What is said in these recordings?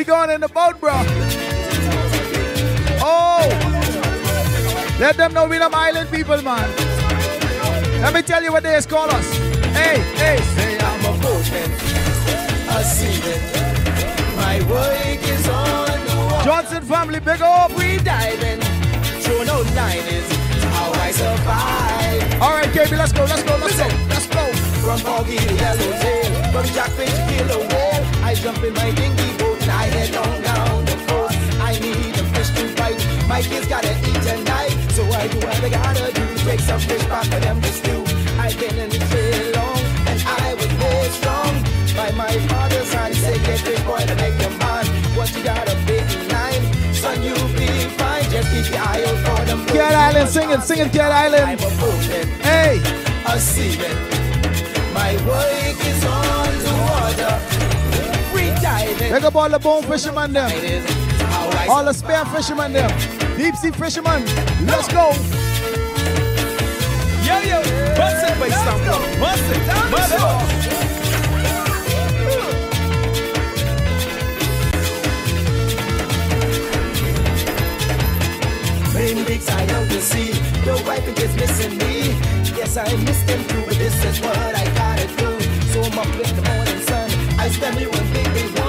We going in the boat, bro. Oh! Let them know we them island people, man. Let me tell you what they is call us. Hey, hey. Say I'm a boatman, a seaman. My work is on the water. Johnson family, big up. We diving, through no line is how I survive. All right, KB, let's go, let's go, let's go, let's go. From foggy to yellowtail, from jackfish to killer whale. I jump in my dinghy boat fish to. My kids gotta eat tonight, so I do what I gotta do. Take some fish back for them to stew. I've been in the trail long, and I was made strong by my father's hand. Say, get this boy to make your man. What you got a big line, son, you be fine. Just keep your eye out for them. Cat Island, sing it, sing it, Cat Island. I'm a boatman, Hey, a seaman. My work is on the water. Free diving. big up all the bone fishermen them. Is All the spare fishermen there. Deep sea fishermen. Let's go. Yo, yo, bust it, bass down, bust it, bust it. Rain weeks I out to sea. The wife kids missing me. Yes, I miss them too, but this is what I gotta do. So I'm up with the morning sun. I spend me one big day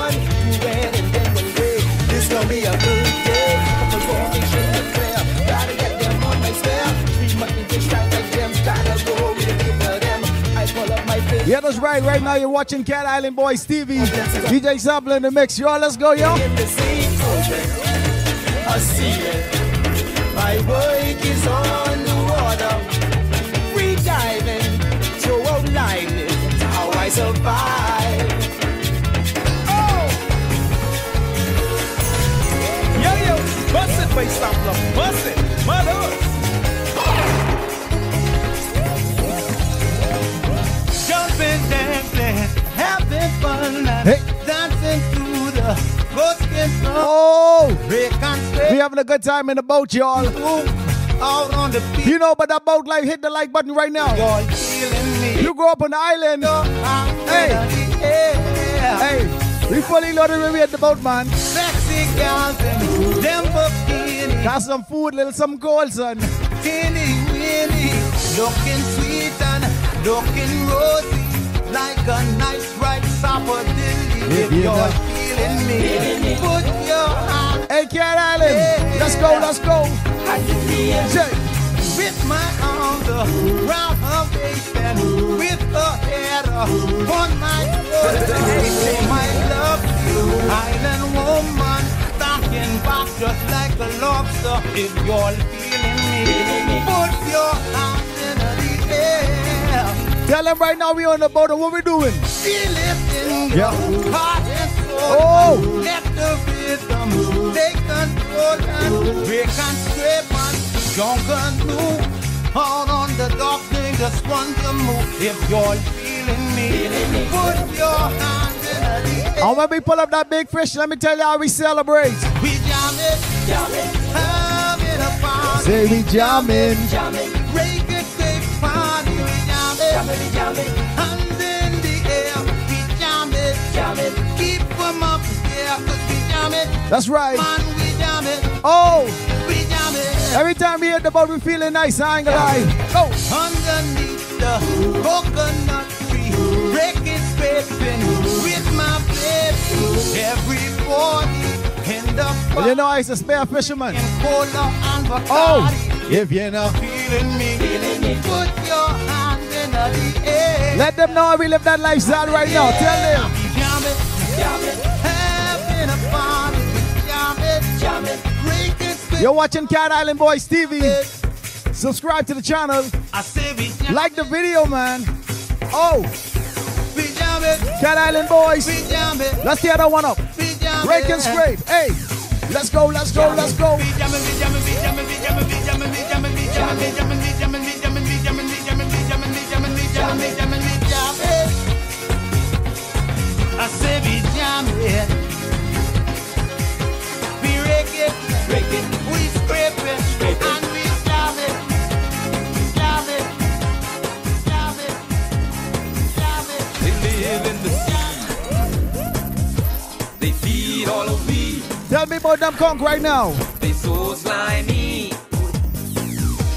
be a good day. Couple formation to clear. Gotta get them on my spare. Three mutton fish shine like gems. Gotta go with the people them. I pull up my fish. Yeah, that's right. Right now you're watching Cat Island Boys TV. DJ Sampler in the mix. Yo, let's go, the same ocean. My work is on the water, free diving, throw out is how I survive. It, bass down, bust it, mother. Jumping, dancing, having fun, Hey. dancing through the broken Oh, we having a good time in the boat, y'all. out on the beach. You know about that boat life, hit the like button right now. You grew up on the island. Hey. yeah. Hey, we fully loaded when we at the boat, man. Sexy gals and them bikini, Got some food, little some gold, son. teeny weeny, looking sweet and looking rosy, like a nice ripe sapodilly. If you you're feeling me, put your hand Hey, Cat Island, let's go, let's go. Say, with my arms around her waist and with her head on my shoulder. My love, you island woman, stocking back just like a lobster. If you're feeling me, put your hands in the air. tell them right now we on the boat and what we doing. Feel it in Yeah. your heart and soul. Oh. Let the rhythm take control and break and scrape and junk and move. Out on the dark thing, just want to move. If you're feeling me, put your hands in the air. And when we pull up that big fish, let me tell you how we celebrate. We jam it, jam it, having a party. Say we jamming. Break it, great party. We jam it, jam it. Hands in the air, we jam it, jam it. Keep 'em up there, 'cause we jam it. That's right. Man, we jam it, Oh, we jam it. every time we hit the boat, we feeling nice. I ain't gonna lie. Go. Underneath the coconut tree, breaking, scraping you know is a spare fisherman. Oh, if you know. Let them know we live that lifestyle right now. Tell them. You're watching Cat Island Boys TV. Subscribe to the channel. Like the video, man. Oh air. Let them know how we live that lifestyle right now. Tell them. Jam it, jam it, having a party. Jam it, jam it, break it, scrape You're watching Cat Island Boys TV. Subscribe to the channel. I say we jam Like the video, man. Oh, we jam it, Cat Island Boys. we jam it, Let's tear that one up. we jam Break it. and scrape. Hey, let's go, let's go, let's go. We we we we we we we we we we we we we we we we we. Tell me about them conch right now. They so slimy.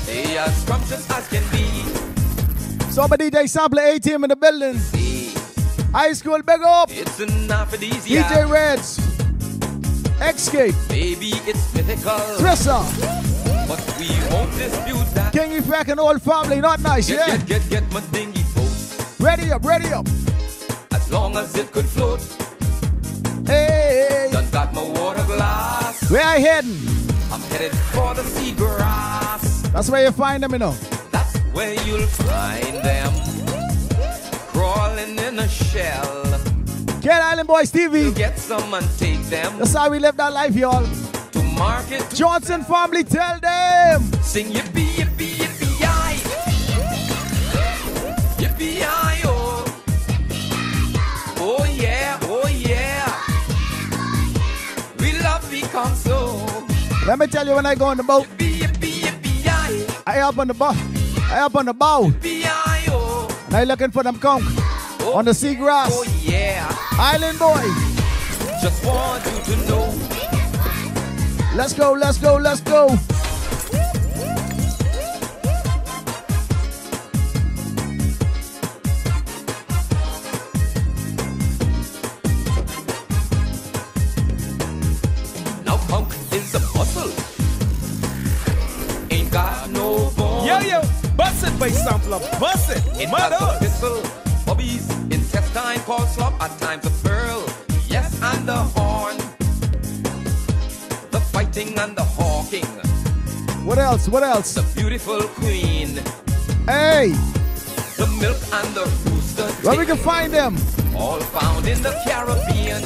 They as scrumptious as can be. Somebody DJ Sampler A team in the building. High school, big up. It's an aphrodisiac. DJ Reds. Escape. Baby, it's mythical. Trisha. But we won't dispute that. King Effect and old family, not nice, Get, yeah? get, get, get my dinghy boat. Ready up, ready up. As long as it could float. Hey, Done got my glass. where I heading? I'm headed for the seagrass. That's where you find them, you know. That's where you'll find them. Crawling in a shell. Cat Island Boys TV. Get some and take them That's how we live that life, y'all. to market. To Johnson family, tell them. Sing yippee, yippee, Let me tell you when I go on the boat. I up on the bow. I up on the bow. And I looking for them conch on the seagrass. Oh, yeah. Island boy. Just want you to know. Let's go, let's go, let's go. Yo, yo, bust it, bass sampler, bust it. It has a Mother. pistol. Bobby's intestine called slop, at times a pearl. Yes, and the horn. The fighting and the hawking. What else? What else? The beautiful queen. Hey, The milk and the rooster. where we can find them? All found in the Caribbean.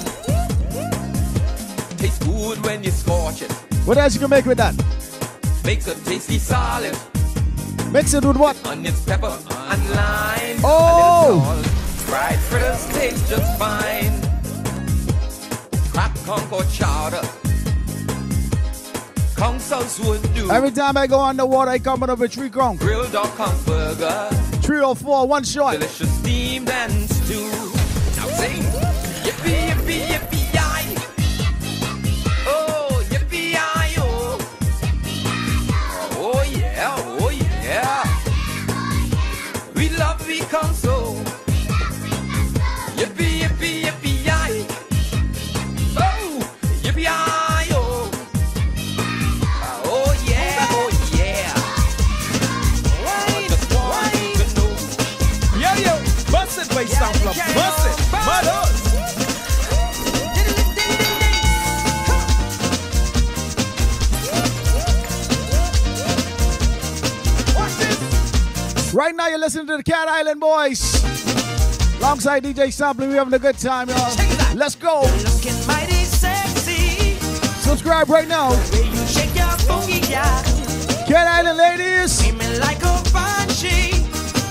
Tastes good when you scorch it. What else you can make with that? Makes a tasty salad. Mix it with what? onions, pepper, and lime. Oh! A. Fried fritters taste just fine. Crack conch or chowder. Conch sauce would do. Every time I go underwater, I come up with three conch. Grilled or. Three or four, one shot. Delicious steamed and stew. Now sing. Yippee, yippee, yippee, Island Boys. Alongside DJ Sampling, we having a good time, y'all. Let's go. Looking mighty sexy. Subscribe right now. Way you shake your boogie, yeah. Cat Island ladies. Like.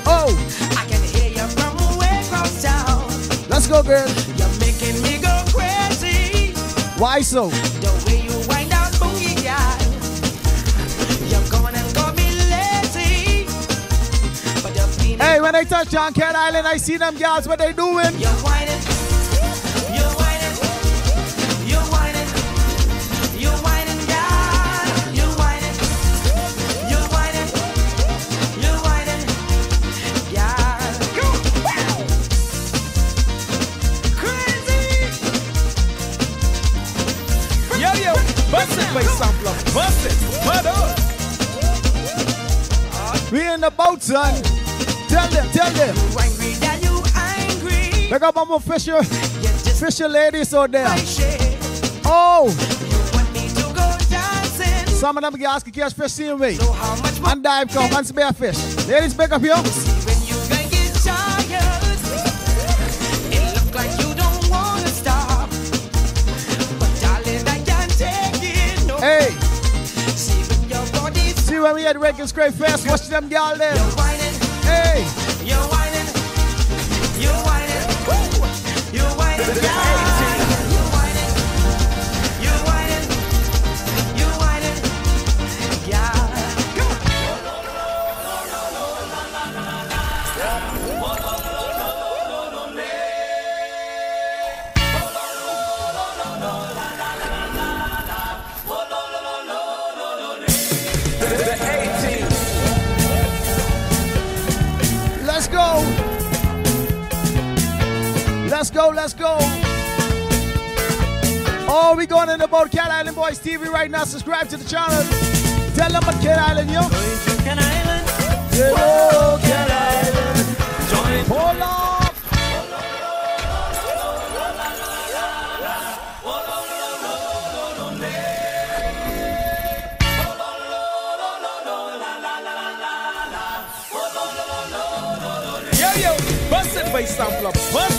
Oh, I can hear you from way across town. let's go, girl. You're making me go crazy. Why so? When I touch on Cat Island, I see them girls, what they doing? You're whining, you're whining, you're whining, you're whining, yeah. You're whining, you're whining, you're whining, yeah. Crazy. Bust it, bass sampler, bust it. Mother. We in the boat, son. Tell them, tell them. You angry, yeah, you angry. Pick up my more fisher, fisher ladies out there. Oh, You want me to go dancing. some of them girls can catch fish same way. So how much more And dive come and spear fish. Ladies, pick up here. when you gonna get tired? It look like you don't wanna stop. But darling, I can't take it, no. Hey, See when your see when we had Rake and Scrape Fest, watch them girl there. Hey, Oh, we going in about Cat Island Boys TV right now. Subscribe to the channel. Tell them about Cat Island, yo. Going to Cat Island. Hello, Cat Island. Join Hold up. Yo, yo, bust it, bass sampler, bust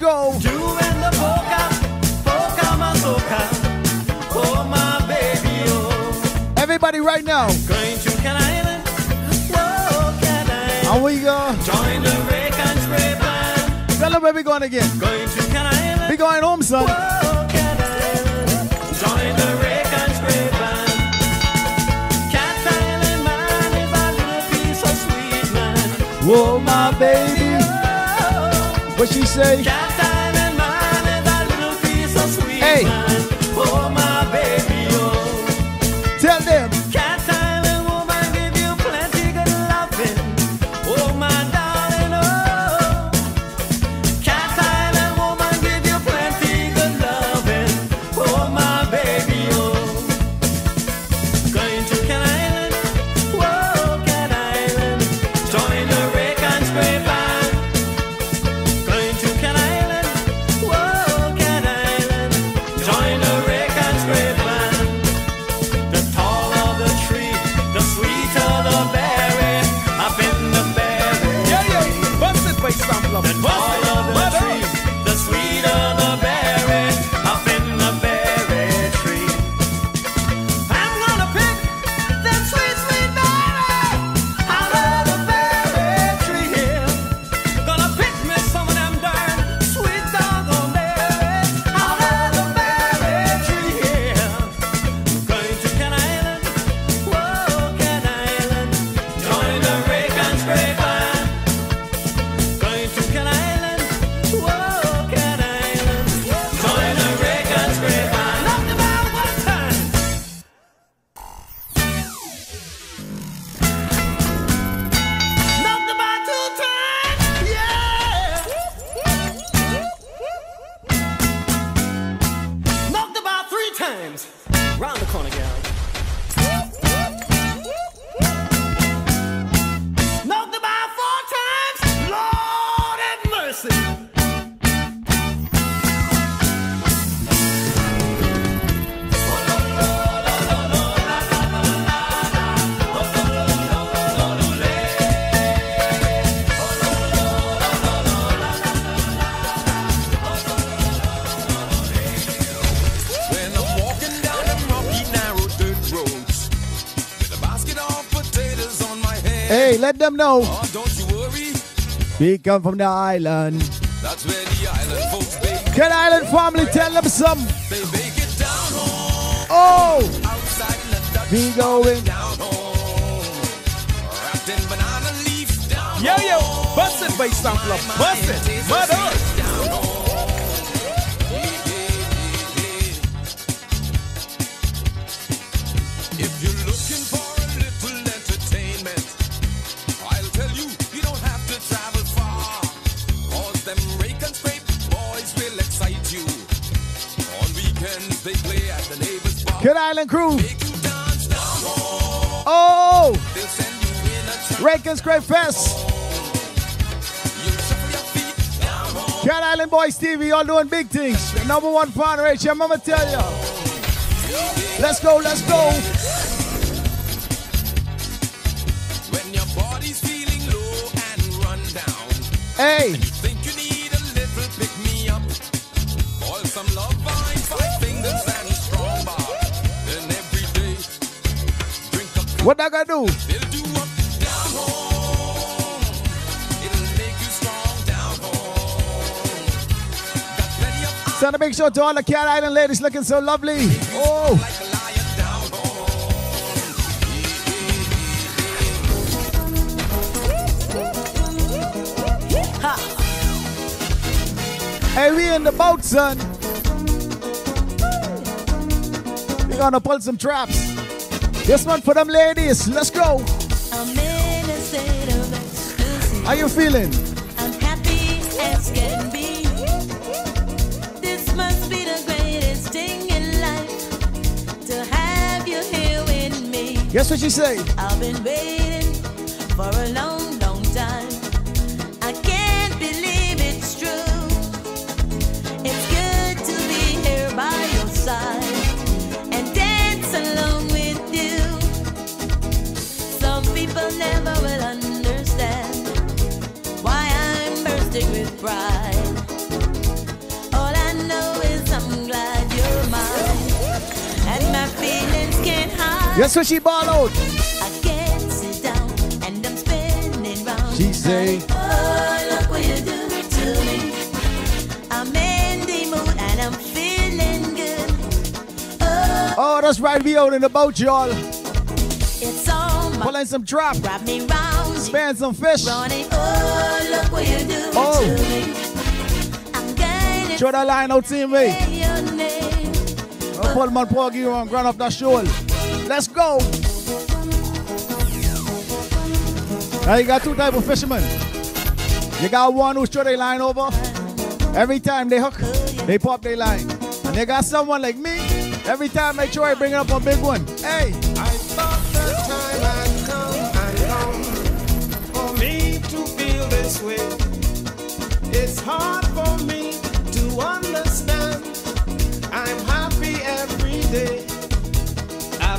Oh, oh. Everybody right now. Going to Can Oh, Can How we go? Join the rake and band. Tell them where we going again. Going to Can We going home, son. Oh, Can Join the rake and scrape band. Cat Island man is a little piece of sweet man. Whoa, my baby. Oh, What she say? Cat Hey. Them know. Oh, don't you worry, We come from the island. that's where the island folks bake. Island family, tell them some. They bake it down home, Oh, outside in the Dutch we going. down home, wrapped in banana leaf down Yo, yo, bust it, bass sampler, bust it. Down Cat Island crew. Make you dance down home. Oh, They'll send you in a trap. Rake and Scrape Fest. You shuffle your feet down home. Cat Island Boys TV, all doing big things. The number one fan I'm gonna tell you. Let's go, let's go. When your body's feeling low and run down. Hey, Think you need a little pick me up? Boil some love What I gotta do? Gotta make sure to all the Cat Island ladies looking so lovely. Oh. Hey, we in the boat, son. We're gonna pull some traps. This one for them ladies. Let's go. I'm in a state of ecstasy. How you feeling? I'm happy as can be. This must be the greatest thing in life to have you here with me. Guess what she say? I've been waiting for a long, Guess what she ball out? I can't sit down and I'm spinning round. She say- Oh, look what you do to me. I'm in the mood and I'm feeling good. Oh, Oh, that's right. We out in the boat, y'all. it's on my Pulling some trap. wrap me round. Span some fish. Running. Oh, look what you do Oh. to me. I'm that line out, team, me. say your name. I'll pull my porgy on ground up that shoal. Let's go. Now you got two type of fishermen. You got one who throw their line over. Every time they hook, they pop their line. And they got someone like me. Every time they try, bring it up a big one. Hey, I thought the time had come and gone for me to feel this way. It's hard for me to understand. I'm happy every day.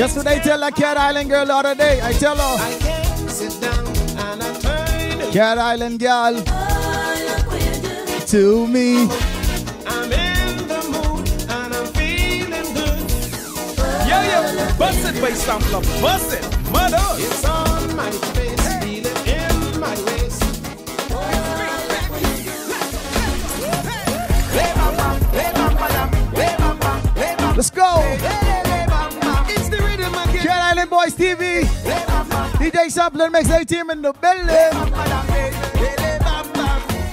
yesterday tell a Cat Island girl the other day. I tell her, I can't sit down and I turn. Cat Island girl, Oh, look what you do. to me. I'm in the mood and I'm feeling good. Yeah, yeah. Bust it, bass sampler. Bust it. Mother. It's on my face, TV. DJ Sampler makes a team in the building.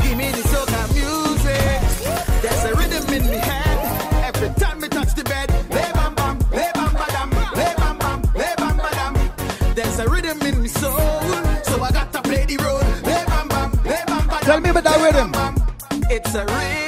Give me the soca music. There's a rhythm in me head. Every time we touch the bed. Lay bam bam, lay bam badam, lay bam bam, lay bam badam. There's a rhythm in me soul, so I got to play the role. Lay bam bam, lay bam badam. Tell me about that rhythm. It's a rhythm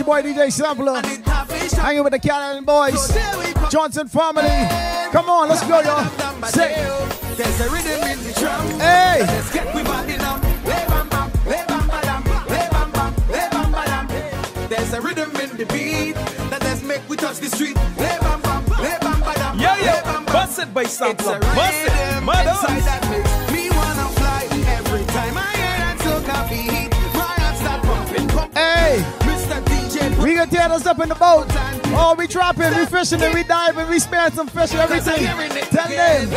it's That's right, it's your boy DJ Sampler. and it's popping champagne. Hanging with the Cat Island Boys. So there we pump. Johnson family. Come on, let's go, y'all. Say, There's a rhythm in the drum. hey. Let's get we body now. Hey bam bam, hey bam badam, hey bam bam, hey bam badam. There's a rhythm in the beat that let's make we touch the street. Hey bam bam, hey bam badam, Yeah, yeah. bam bam. Bust it, bass It's sampler. a Bust it. Mother. inside that makes we gonna tear us up in the boat. Oh, we trapping, we fishing, and we diving, we span some fish and everything. Tell them.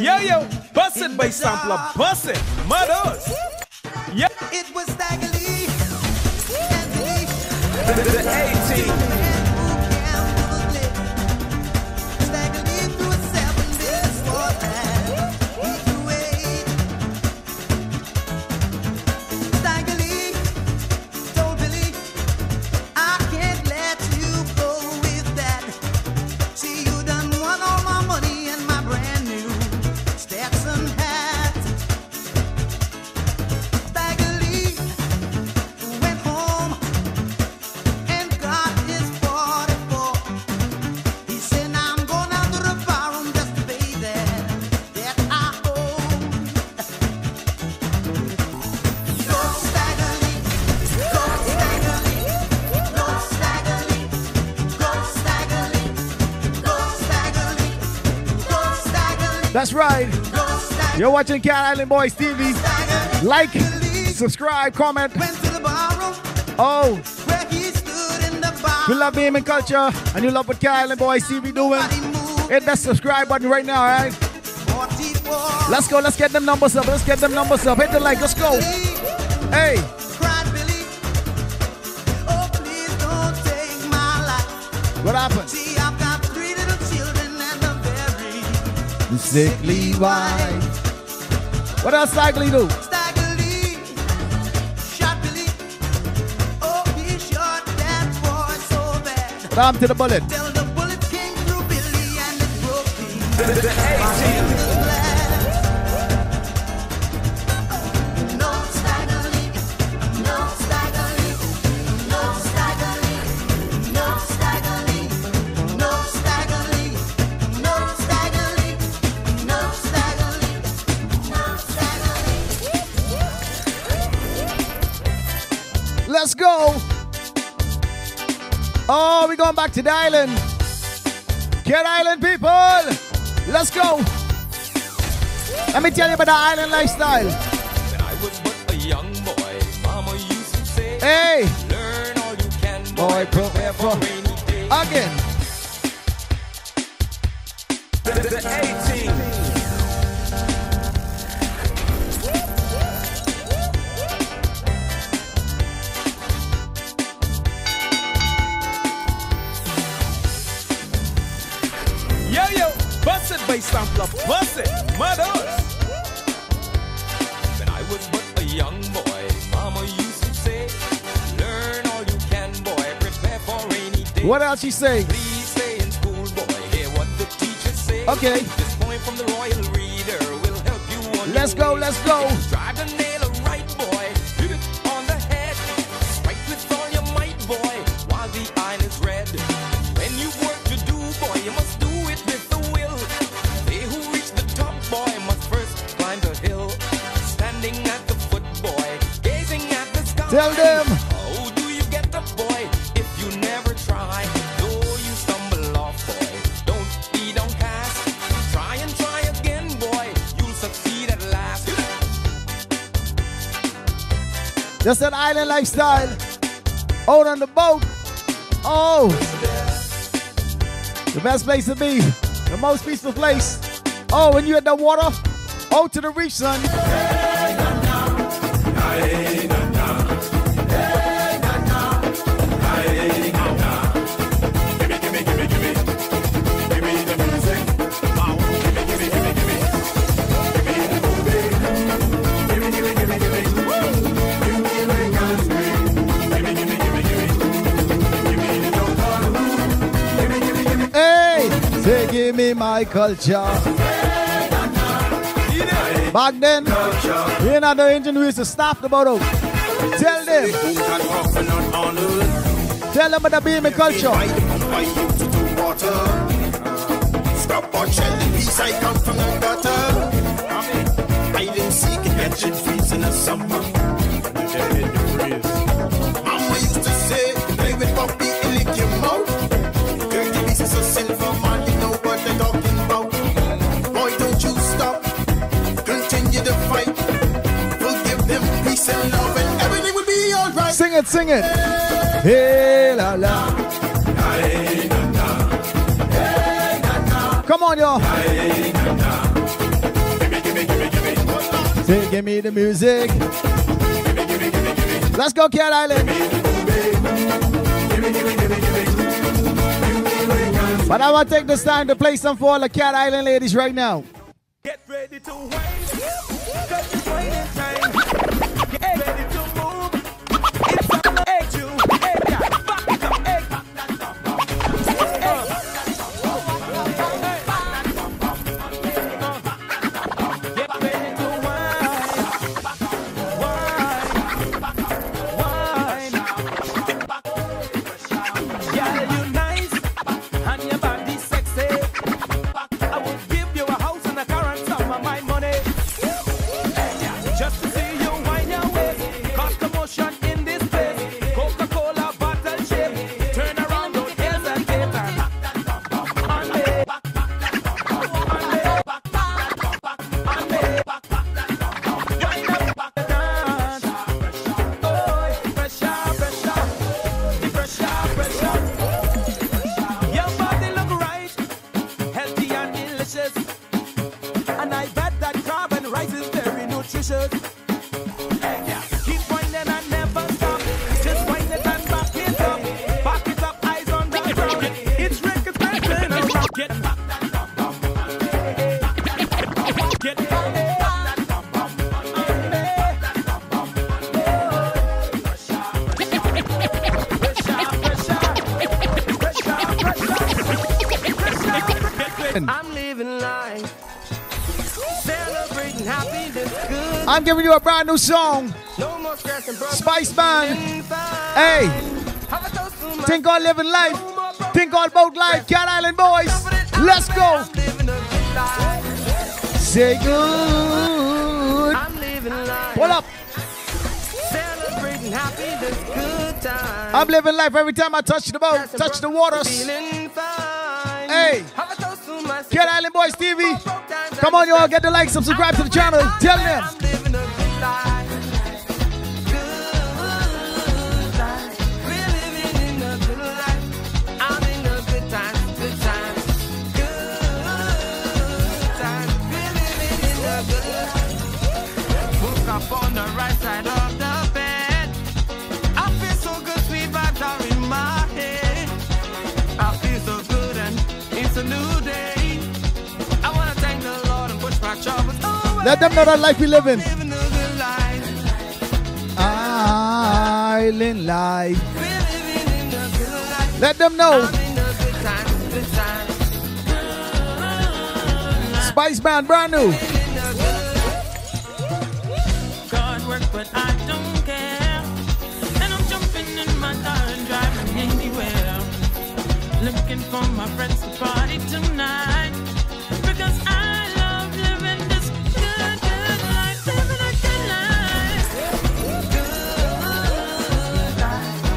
Yeah, yeah. Bust it, bass sampler. Bust it. Mothers. Yeah. It was Stagger Lee See, right. You're watching Cat Island Boys TV. Like, subscribe, comment. Oh, you love Beam and Culture and you love what Cat Island Boys TV doing. Hit that subscribe button right now, alright? Let's go, let's get them numbers up. Let's get them numbers up. Hit the like, let's go. Hey, Cried Billy, very Sickly wife. What else Cycly do? stagger Lee. Oh he shot that boy so bad. What happened to the bullet? Till the bullet came through Billy and it broke him. No Oh, we're going back to the island. Get island people. Let's go. Let me tell you about the island lifestyle. When I was but a young boy, Mama used to say, Hey, Learn all you can, boy, prepare for rainy again. The, the 18. It, bass sampler, bust it, mothers. When I was but a young boy, Mama used to say, Learn all you can, boy, prepare for rainy day. What else she say? Please stay in school, boy, hear what the teacher say. Okay. This poem from the Royal Reader will help you on Let's go, let's go. Tell them. How do you get up, boy, if you never try? Though you stumble off, boy, don't be downcast. Try and try again, boy, you'll succeed at last. Just that island lifestyle. Out on the boat. Oh. The best place to be. The most peaceful place. Oh, when you at the water. Out to the reach, son. Me my culture. Back then, know the engine we used to stop the out. Tell them, tell them about the beam culture. Scrap or shell piece, I come from the gutter. I didn't seek it, freeze in the summer. Mama used to say, and love, and everything will be alright. Sing it, sing it. Hey, la la. Come on, y'all. Hey. Give me, give me, give me, give me. Say, give me the music. Give me, give me, give me, give me. Let's go, Cat Island. But I want to take this time to play some for all the Cat Island ladies right now. Get ready to. Giving you a brand new song. No. Spice Man. Hey, think on living life. Think all about life. Cat Island boys. Let's go. Say good. Pull up. I'm living life every time I touch the boat, touch the waters. Hey. Cat Island Boys TV. Come on, y'all. Get the like, subscribe to the channel. Tell them. Let them know that life we living. Living a good life. Island life. In a good life. Let them know. I'm in a good time, good time. Spice Man, brand new. God work, but I don't care. And I'm jumping in my car and driving anywhere. Looking for my friends to party tonight.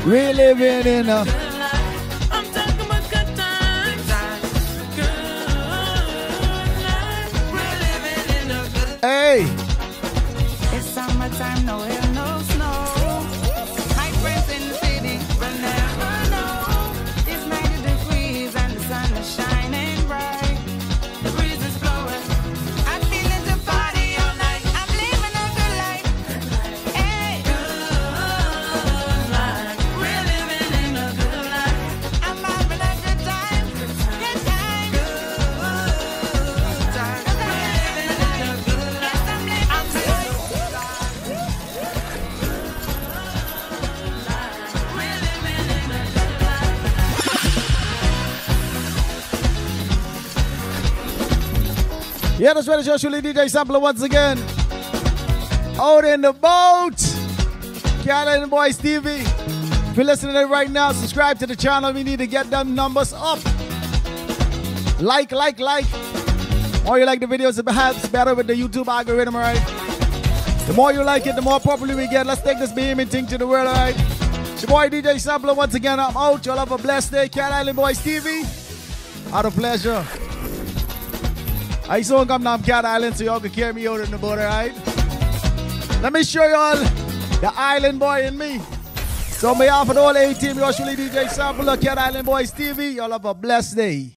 Life. We living in a. yeah, that's right. It's your DJ Sampler once again. Out in the boat. Cat Island Boys TV. If you're listening to it right now, subscribe to the channel. We need to get them numbers up. Like, like, like. More you like the videos, perhaps better with the YouTube algorithm, right? The more you like it, the more popular we get. Let's take this beaming thing to the world, alright? It's your boy DJ Sampler once again. I'm out. Y'all have a blessed day. Cat Island Boys TV. Out of pleasure. I saw come down Cat Island so y'all can carry me out in the boat, alright? Let me show y'all the island boy in me. So on behalf of the whole A team, yours truly DJ Sampler, Cat Island Boys TV. Y'all have a blessed day.